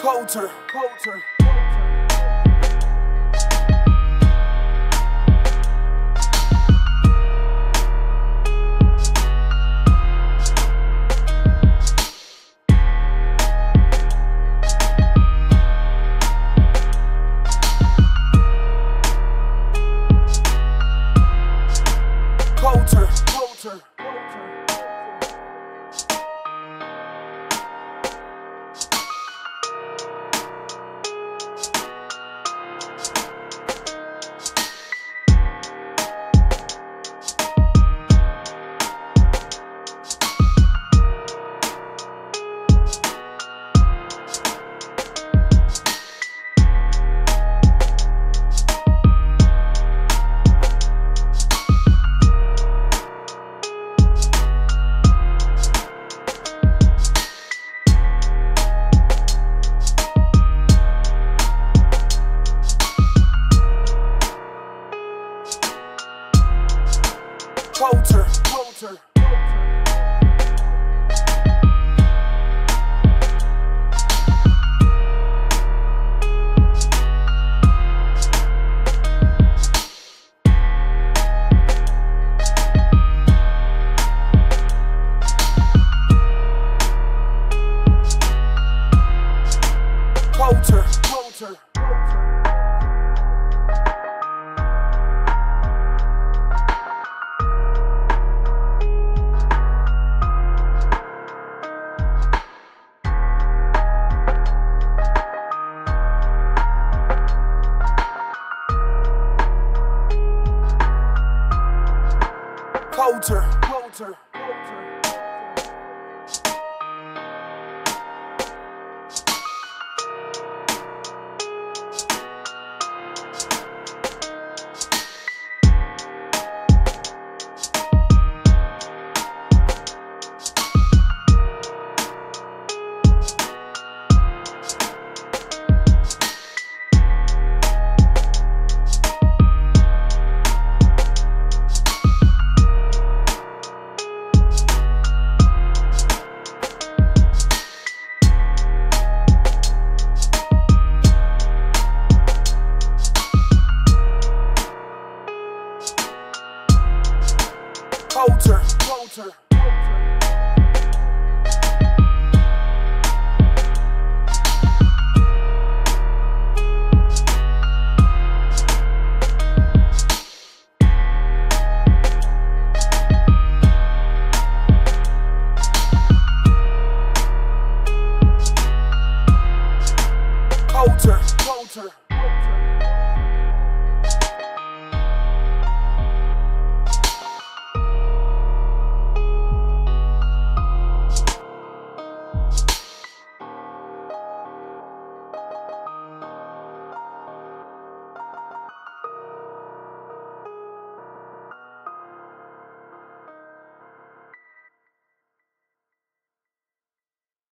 Coulter, Coulter. Coulter. Coulter, Coulter. Coulter, Walter. Walter. Walter. culture. culture. Culture. Coulter.